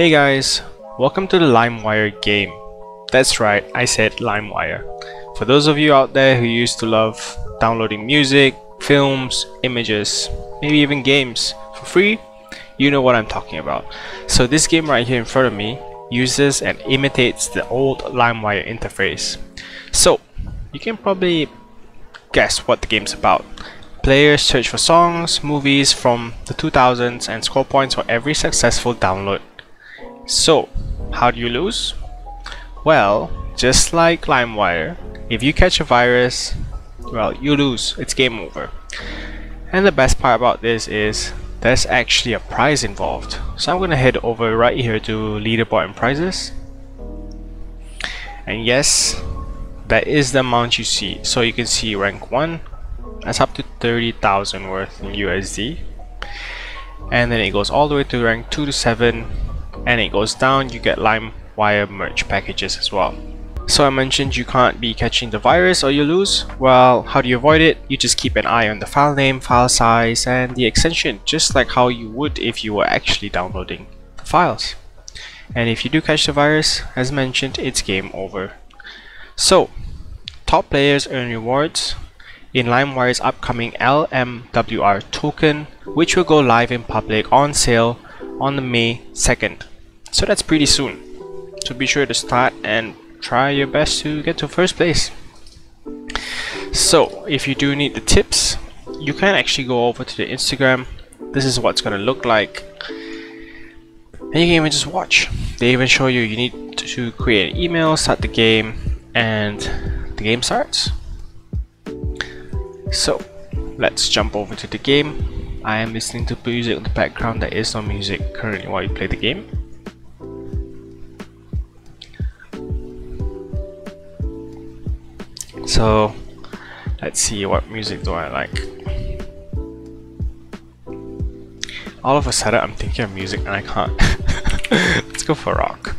Hey guys, welcome to the LimeWire game. That's right, I said LimeWire. For those of you out there who used to love downloading music, films, images, maybe even games for free, you know what I'm talking about. So this game right here in front of me uses and imitates the old LimeWire interface. So you can probably guess what the game's about. Players search for songs, movies from the 2000s and score points for every successful download. So, how do you lose? Well, just like LimeWire, if you catch a virus, well, you lose. It's game over. And the best part about this is there's actually a prize involved. So I'm gonna head over right here to leaderboard and prizes. And yes, that is the amount you see. So you can see rank 1, that's up to 30,000 worth in USD. And then it goes all the way to rank 2 to 7 and it goes down you get LimeWire merch packages as well. So I mentioned you can't be catching the virus or you lose. Well, how do you avoid it? You just keep an eye on the file name, file size, and the extension, just like how you would if you were actually downloading the files. And if you do catch the virus, as mentioned, it's game over. So, top players earn rewards in LimeWire's upcoming LMWR token, which will go live in public on sale on May 2nd. So that's pretty soon. So be sure to start and try your best to get to first place. So if you do need the tips, you can actually go over to the Instagram. This is what it's gonna look like. And you can even just watch. They even show you you need to create an email, start the game, and the game starts. So let's jump over to the game. I am listening to music in the background. There is no music currently while you play the game. So let's see what music do I like. All of a sudden I'm thinking of music and I can't. let's go for rock.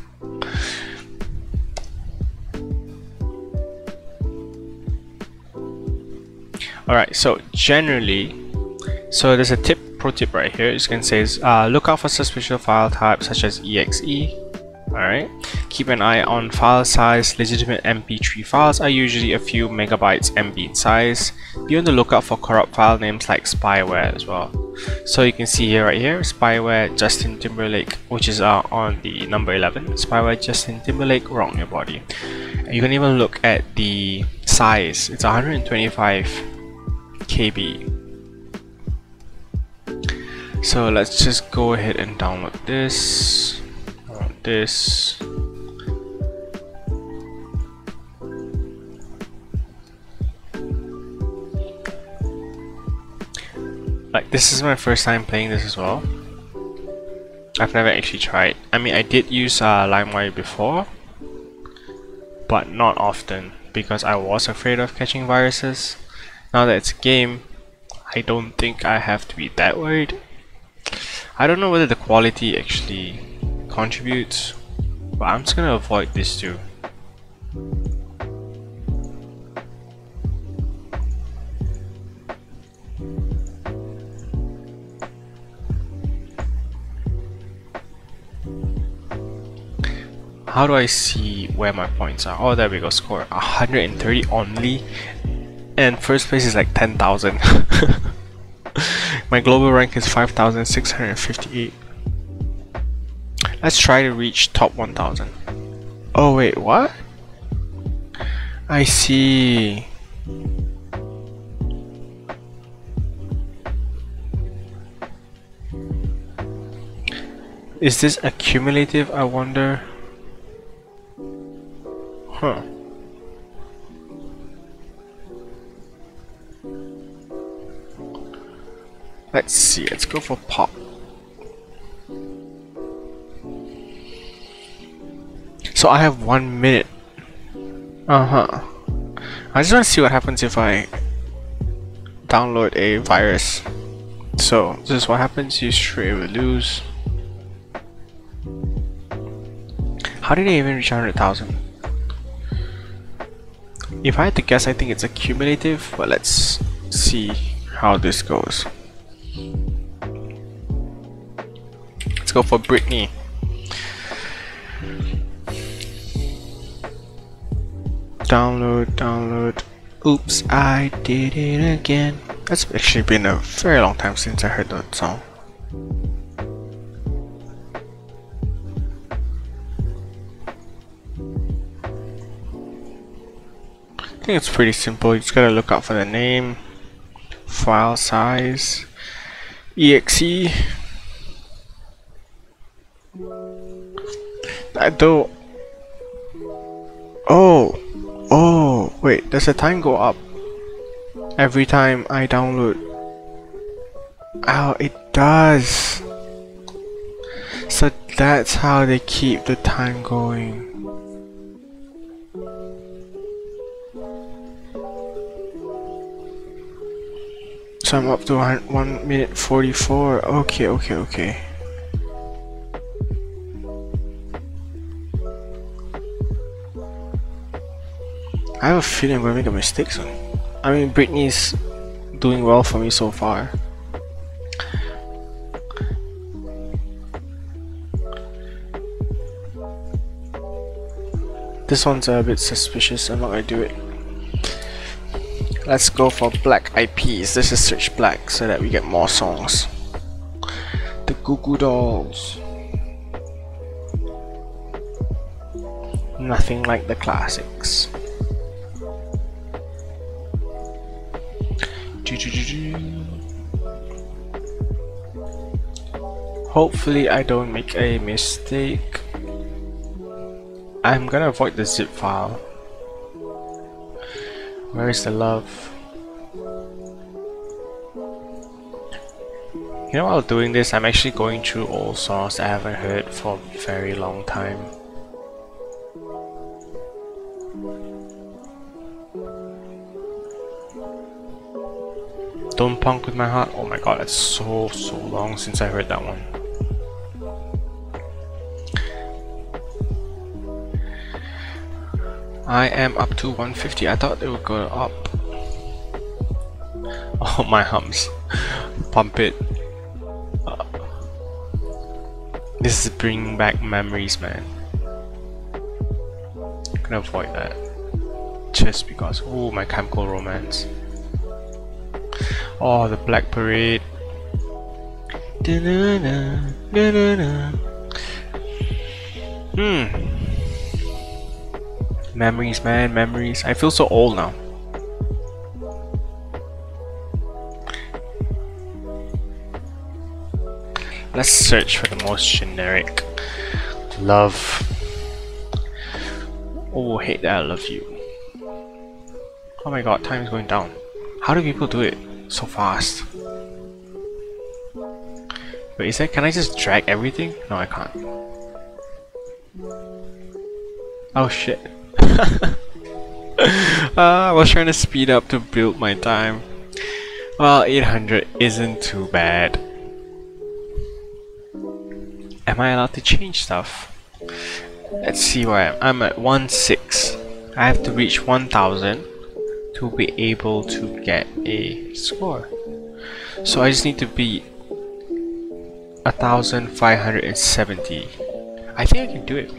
Alright, so generally, so there's a tip, pro tip right here. You can say, uh, look out for suspicious file types such as exe. Alright, keep an eye on file size. Legitimate MP3 files are usually a few megabytes MB in size. Be on the lookout for corrupt file names like spyware as well. So you can see here right here, spyware Justin Timberlake, which is uh, on the number 11. Spyware Justin Timberlake, wrong your body. You can even look at the size. It's 125 KB. So let's just go ahead and download this. This. Like this is my first time playing this as well. I've never actually tried. I mean, I did use uh, LimeWire before, but not often because I was afraid of catching viruses. Now that it's a game, I don't think I have to be that worried. I don't know whether the quality actually contributes, but I'm just gonna avoid this too. How do I see where my points are? Oh, there we go. Score. 130 only. And first place is like 10,000 my global rank is 5,658 let's try to reach top 1,000 oh wait what? I see. Is this accumulative I wonder huh Let's see, let's go for pop. So I have one minute. Uh-huh. I just want to see what happens if I download a virus. So this is what happens, you straight away lose. How did I even reach 100,000? If I had to guess, I think it's accumulative, but let's see how this goes. Let's go for Britney. Download, download. Oops, I did it again. That's actually been a very long time since I heard that song. Think it's pretty simple. You just gotta look out for the name, file size, exe. I don't. Oh, oh, wait, does the time go up every time I download? Oh, it does. So that's how they keep the time going. I'm up to 1 minute 44. Okay, okay, okay. I have a feeling I'm gonna make a mistake soon. I mean, Britney's doing well for me so far. This one's a bit suspicious, I'm not gonna do it. Let's go for Black Eyed Peas. This is search black so that we get more songs. The Goo Goo Dolls. Nothing like the classics. Hopefully I don't make a mistake. I'm gonna avoid the zip file. Where is the love? You know while doing this, I'm actually going through old songs I haven't heard for a very long time. Don't Phunk With My Heart? Oh my god, it's so, so long since I heard that one. I am up to 150. I thought they would go up. Oh, my humps. Pump it. Uh, this is bringing back memories, man. I'm gonna avoid that. Just because. Oh, my chemical romance. Oh, the Black Parade. Hmm. Memories, man, memories. I feel so old now. Let's search for the most generic. Love. Oh, hate that I love you. Oh my god, time is going down. How do people do it so fast? Wait, is that, can I just drag everything? No, I can't. Oh shit. uh, I was trying to speed up to build my time. Well, 800 isn't too bad. Am I allowed to change stuff? Let's see where I am. I'm at 1-6. I have to reach 1000 to be able to get a score. So I just need to beat 1570. I think I can do it.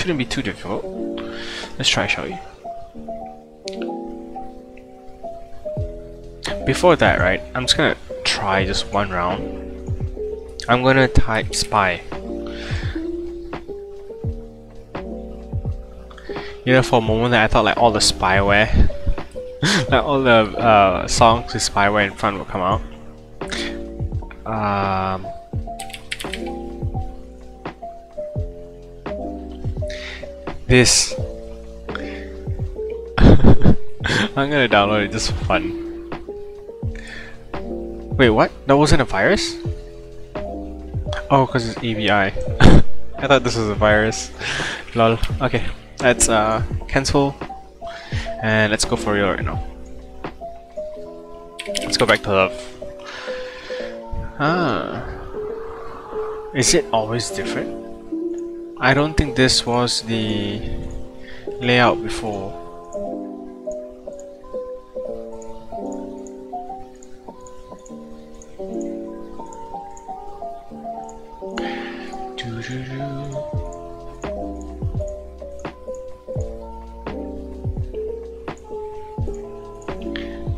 Shouldn't be too difficult. Let's try, shall we? Before that, right, I'm just gonna try just one round. I'm gonna type spy. You know, for a moment I thought like all the spyware, like all the uh, songs with spyware in front will come out. Um, this. I'm gonna download it just for fun. Wait, what? That wasn't a virus? Oh, because it's ABI. I thought this was a virus. Lol. Okay, let's uh, cancel. And let's go for real right now. Let's go back to love. Ah. Is it always different? I don't think this was the layout before.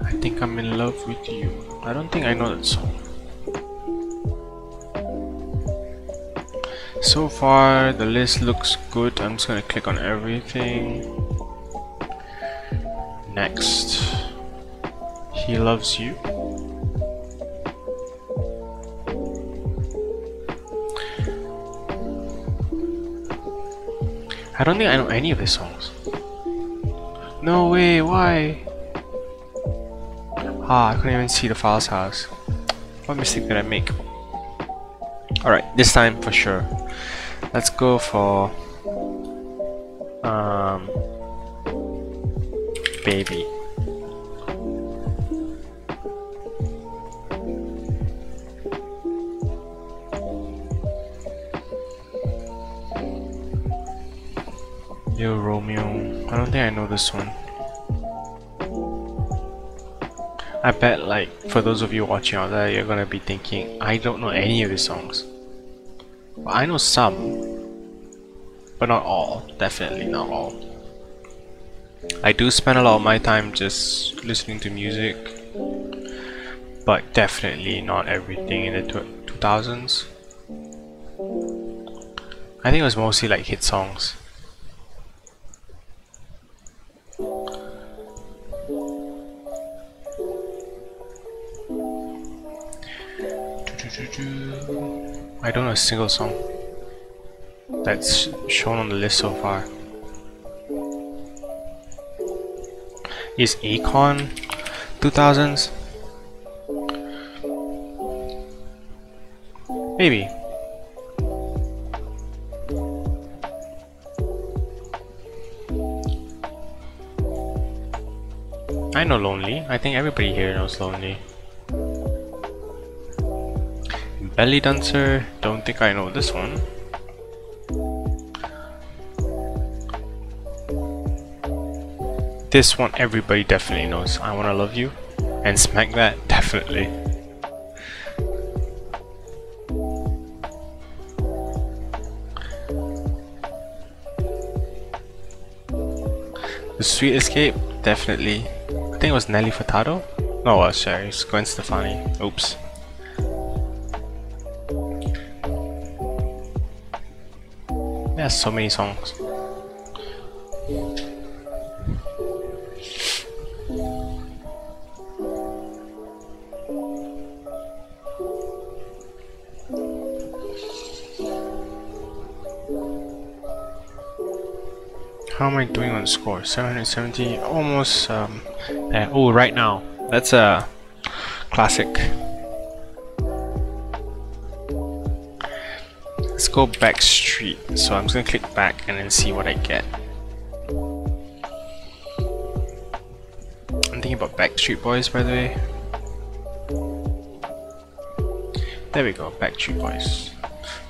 I think I'm in love with you. I don't think I know that song. So far, the list looks good. I'm just gonna click on everything. Next. He loves you. I don't think I know any of his songs. No way, why? Ah, I couldn't even see the file size. What mistake did I make? Alright, this time for sure. Let's go for um baby. Yo Romeo. I don't think I know this one. I bet like for those of you watching out there you're gonna be thinking I don't know any of these songs. Well, I know some, but not all. Definitely not all. I do spend a lot of my time just listening to music, but definitely not everything in the 2000s. I think it was mostly like hit songs. I don't know a single song that's shown on the list so far. Is Akon 2000s? Maybe. I know Lonely. I think everybody here knows Lonely. Belly Dancer, don't think I know this one. This one everybody definitely knows. I Wanna Love You. And Smack That, definitely. The Sweet Escape, definitely. I think it was Nelly Furtado? No, uh, sorry, it's Gwen Stefani. Oops. There's so many songs. How am I doing on score? 770, almost um, Oh, right now. That's a classic. Let's go back street. So I'm just gonna click back and then see what I get. I'm thinking about Backstreet Boys by the way. There we go, Backstreet Boys.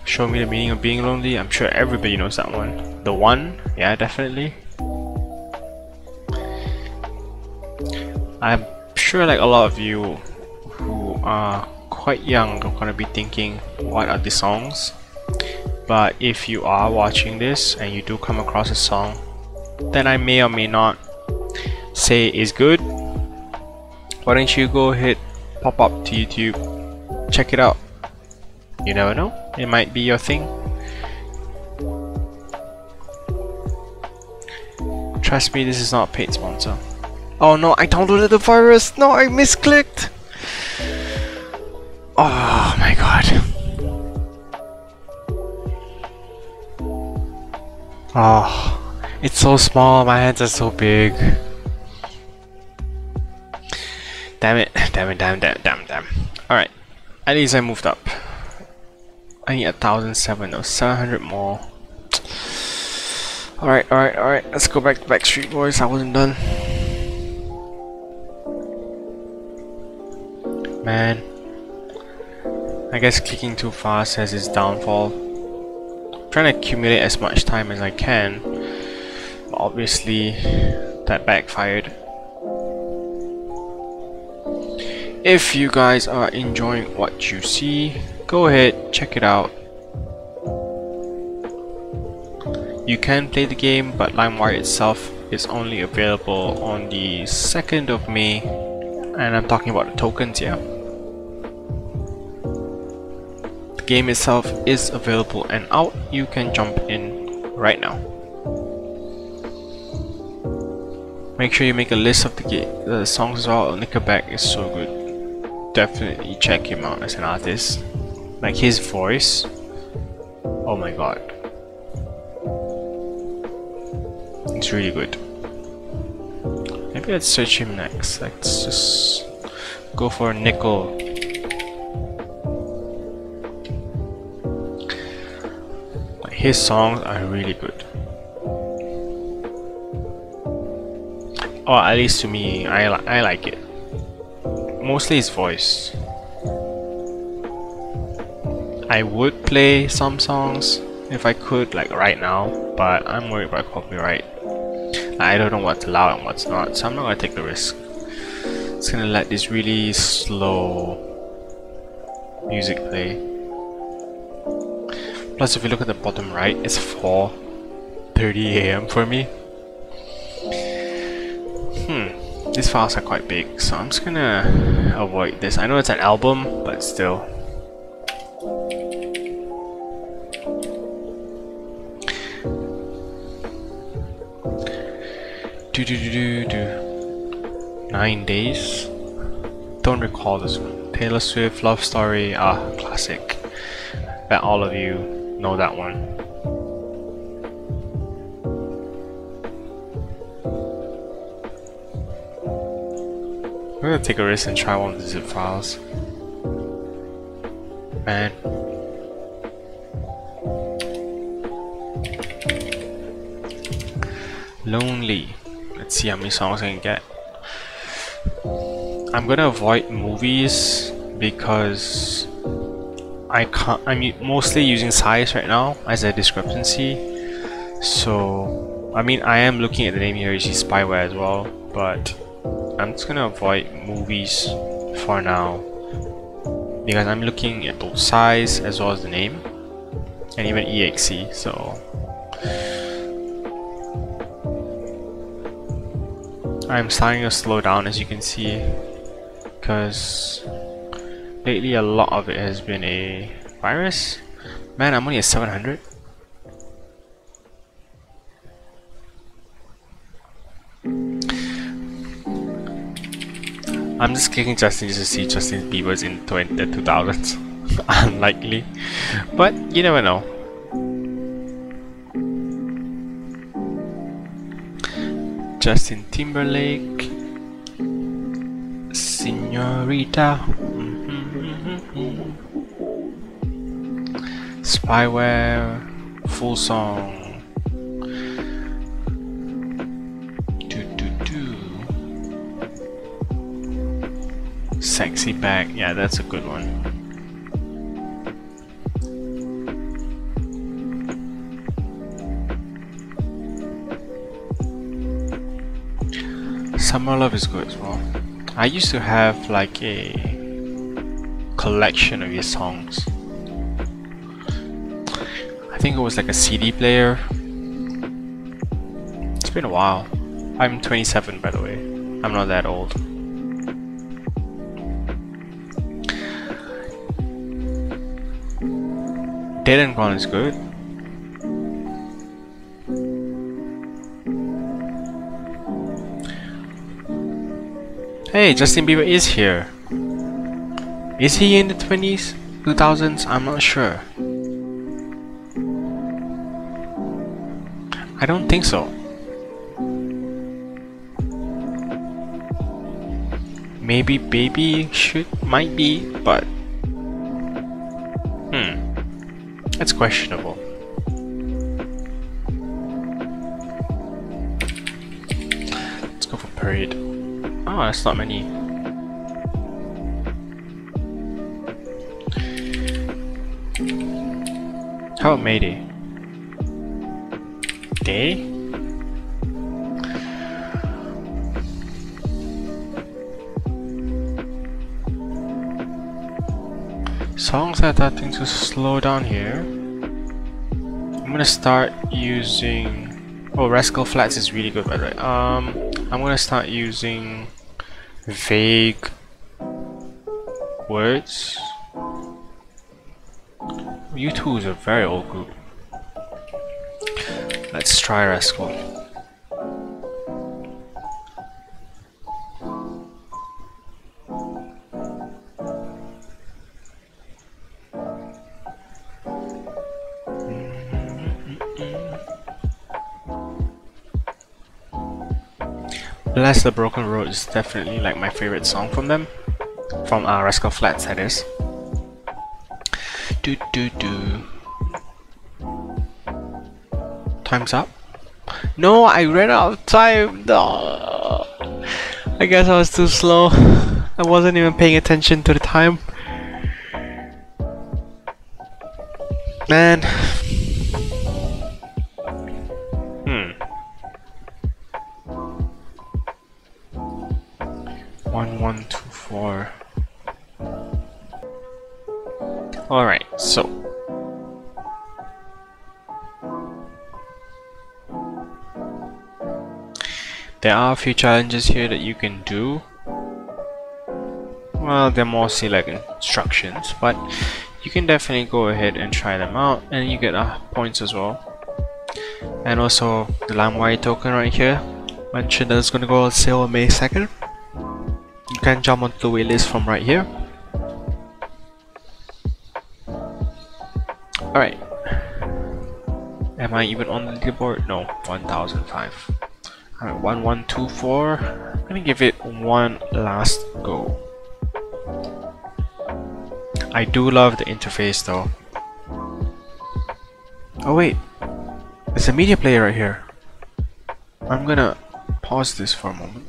Show me the meaning of being lonely. I'm sure everybody knows that one. The one, yeah, definitely. I'm sure like a lot of you who are quite young are gonna be thinking, what are the songs? but if you are watching this and you do come across a song then I may or may not say is good why don't you go hit pop up to YouTube check it out you never know it might be your thing. Trust me this is not a paid sponsor. Oh no I downloaded the virus. No I misclicked. Oh my god. Oh, it's so small, my hands are so big. Damn it, damn it, damn, damn, damn, damn. Alright, at least I moved up. I need a thousand seven or seven hundred more. Alright, alright, alright, let's go back to Backstreet Boys, I wasn't done. Man. I guess clicking too fast has its downfall trying to accumulate as much time as I can. But obviously, that backfired. If you guys are enjoying what you see, go ahead, check it out. You can play the game, but LimeWire itself is only available on the 2nd of May and I'm talking about the tokens here. The game itself is available and out. You can jump in right now. Make sure you make a list of the, the songs as well. Nickelback is so good. Definitely check him out as an artist. Like his voice. Oh my god. It's really good. Maybe let's search him next. Let's just go for Nickel. His songs are really good. Or at least to me, I, li I like it. Mostly his voice. I would play some songs if I could, like right now, but I'm worried about copyright. I don't know what's allowed and what's not, so I'm not gonna take the risk. It's gonna let this really slow music play. Plus, if you look at the bottom right, it's 4:30 a.m. for me. Hmm, these files are quite big, so I'm just gonna avoid this. I know it's an album, but still. Do do do do do. Nine days. Don't recall this one. Taylor Swift Love Story. Ah, classic. Bet all of you know that one. I'm gonna take a risk and try one of the zip files. Man. Lonely. See how many songs I can get. I'm gonna avoid movies because I can't. I'm mostly using size right now as a discrepancy. So, I mean, I am looking at the name here. You see spyware as well, but I'm just gonna avoid movies for now because I'm looking at both size as well as the name and even exe. So I'm starting to slow down as you can see because lately a lot of it has been a virus. Man I'm only at 700 I'm just clicking Justin just to see Justin Bieber's in the 2000s unlikely. But you never know Justin Timberlake, Senorita, mm-hmm. Spyware, Full Song, do do do, Sexy Back, yeah, that's a good one. Summer Love is good as well. I used to have like a collection of his songs. I think it was like a CD player. It's been a while. I'm 27 by the way. I'm not that old. Dead and Gone is good. Hey, Justin Bieber is here. Is he in the 20s? 2000s? I'm not sure. I don't think so. Maybe baby should might be, but hmm. That's questionable. Oh, that's not many. How about Mayday? Day? Songs that are starting to slow down here. I'm gonna start using... Oh, Rascal Flatts is really good by the way. Um, I'm gonna start using vague words. U2 is a very old group. Let's try Rascal. Bless the Broken Road is definitely like my favorite song from them. From uh, Rascal Flatts, that is. Do do do. Time's up. No, I ran out of time. No. I guess I was too slow. I wasn't even paying attention to the time. Man. There are a few challenges here that you can do. Well, they're mostly like instructions, but you can definitely go ahead and try them out and you get uh, points as well. And also the LimeWire token right here mentioned that it's gonna go on sale on May 2nd. You can jump onto the waitlist from right here. Alright. Am I even on the leaderboard? No, 1005. Alright, 1124. I'm gonna give it one last go. I do love the interface though. Oh wait, there's a media player right here. I'm gonna pause this for a moment.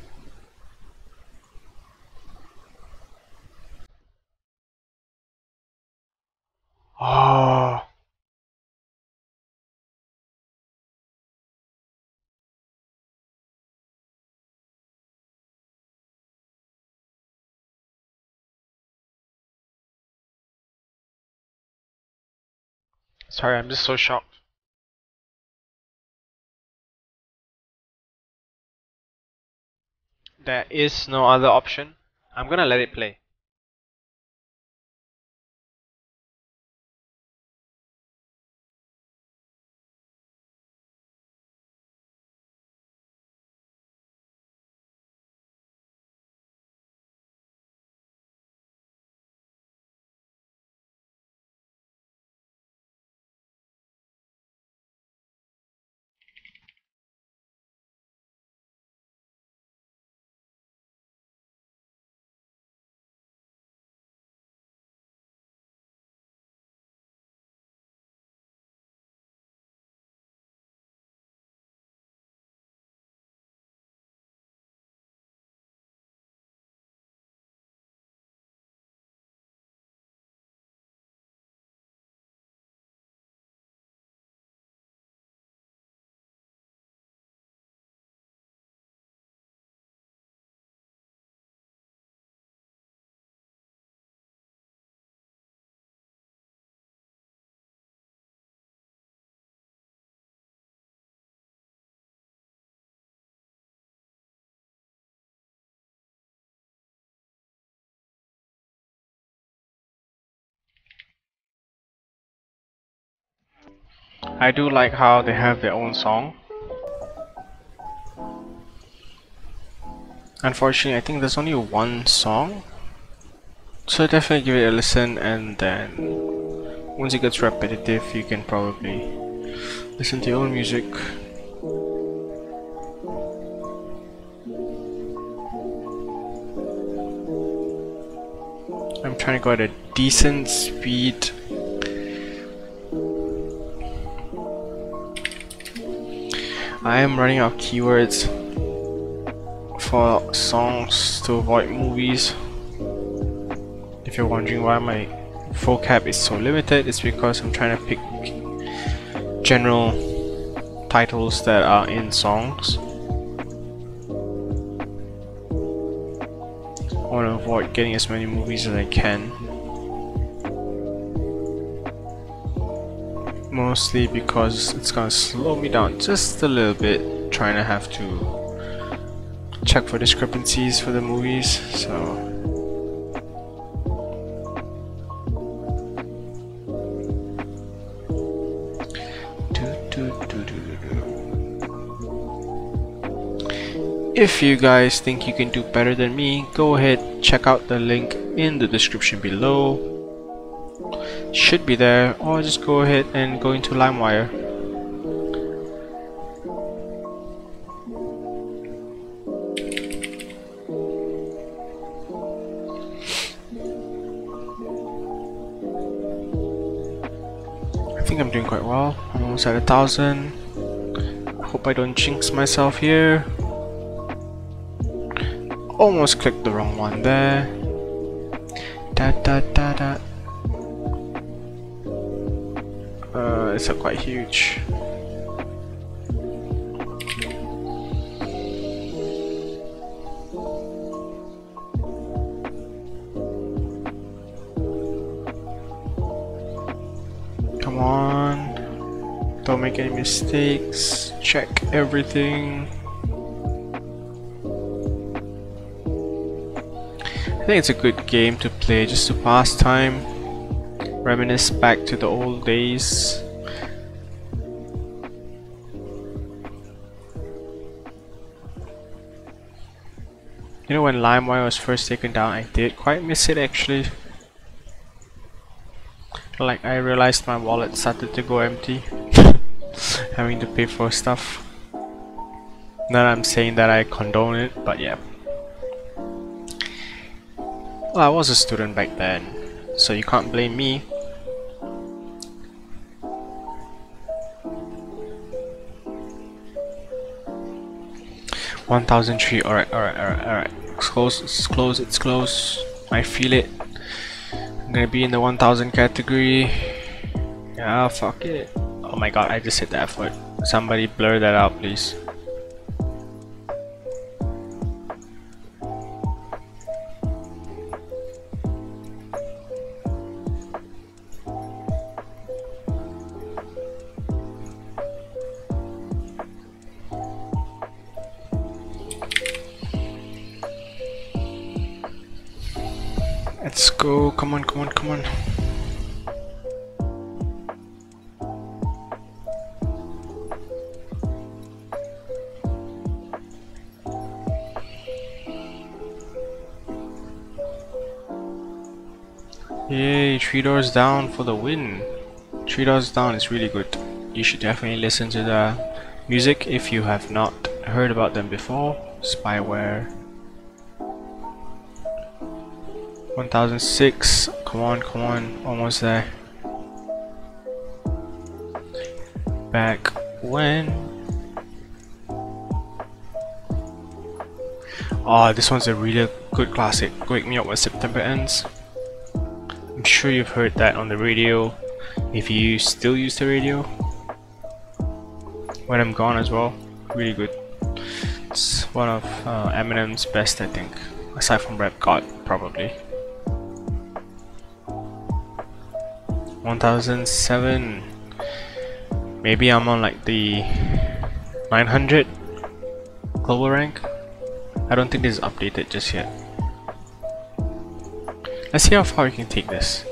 Sorry, I'm just so shocked. There is no other option. I'm gonna let it play. I do like how they have their own song. Unfortunately, I think there's only one song. So definitely give it a listen and then once it gets repetitive, you can probably listen to your own music. I'm trying to go at a decent speed I am running out of keywords for songs to avoid movies. If you're wondering why my vocab is so limited, it's because I'm trying to pick general titles that are in songs. I want to avoid getting as many movies as I can. Mostly because it's gonna slow me down just a little bit trying to have to check for discrepancies for the movies. So If you guys think you can do better than me, go ahead, check out the link in the description below. Should be there, or just go ahead and go into LimeWire. I think I'm doing quite well. I'm almost at a thousand. Hope I don't jinx myself here almost clicked the wrong one there. Da da da da. It's quite huge. Come on. Don't make any mistakes. Check everything. I think it's a good game to play just to pass time, reminisce back to the old days. You know when LimeWire was first taken down, I did quite miss it actually. Like I realized my wallet started to go empty, having to pay for stuff. Not I'm saying that I condone it, but yeah. Well, I was a student back then, so you can't blame me. One thousand three. All right, all right, all right, all right. It's close. It's close. It's close. I feel it. I'm gonna be in the one thousand category. Yeah, fuck it. Oh my god, I just hit that foot. Somebody blur that out, please. Yay, three doors down for the win. Three doors down is really good. You should definitely listen to the music if you have not heard about them before. Spyware. 1006 come on come on. Almost there. Back when? Oh this one's a really good classic. Wake me up when September ends I'm sure you've heard that on the radio if you still use the radio. When I'm gone as well really good. It's one of uh, Eminem's best I think. Aside from Rap God probably. 1007 maybe I'm on like the 900 global rank. I don't think this is updated just yet let's see how far we can take this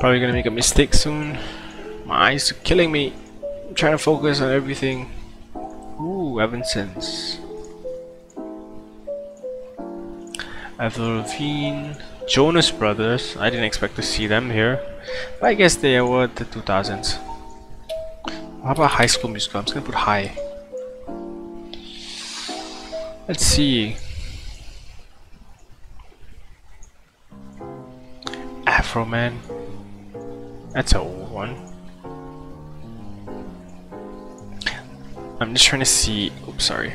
probably gonna make a mistake soon my eyes are killing me I'm trying to focus on everything ooh Evanescence Avril Jonas Brothers. I didn't expect to see them here. But I guess they were the 2000s. How about High School Musical? I'm just gonna put high. Let's see. Afroman. That's an old one. I'm just trying to see. Oops, sorry.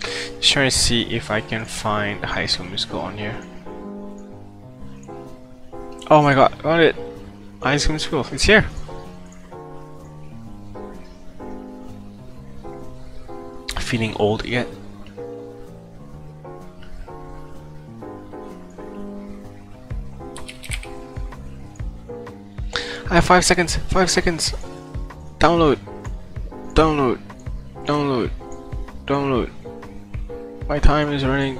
Just trying to see if I can find High School Musical on here. Oh my god, got it! High School Musical, it's here! Feeling old yet? Have 5 seconds, 5 seconds! Download! Download! Download! Download! my time is running.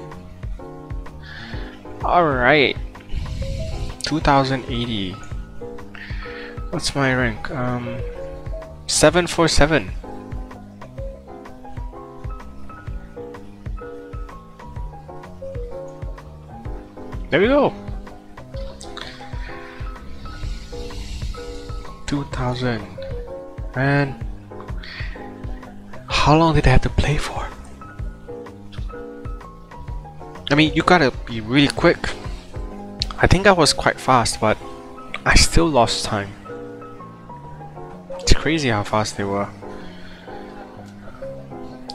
Alright. 2080. What's my rank? Um, 747. There we go. 2000. Man. How long did I have to play for? I mean, you gotta be really quick. I think I was quite fast, but I still lost time. It's crazy how fast they were.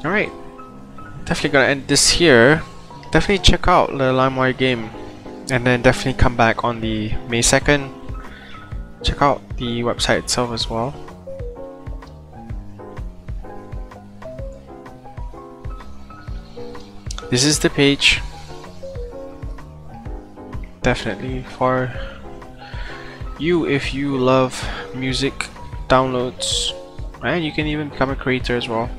Alright. Definitely gonna end this here. Definitely check out the LimeWire game and then definitely come back on the May 2nd check out the website itself as well. This is the page definitely for you if you love music downloads and you can even become a creator as well.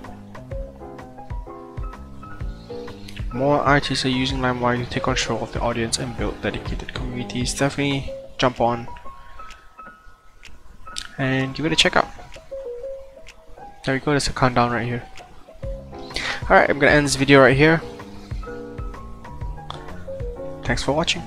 More artists are using LimeWire to take control of the audience and build dedicated communities. Definitely jump on and give it a check out. There we go, there's a countdown right here. Alright, I'm gonna end this video right here. Thanks for watching.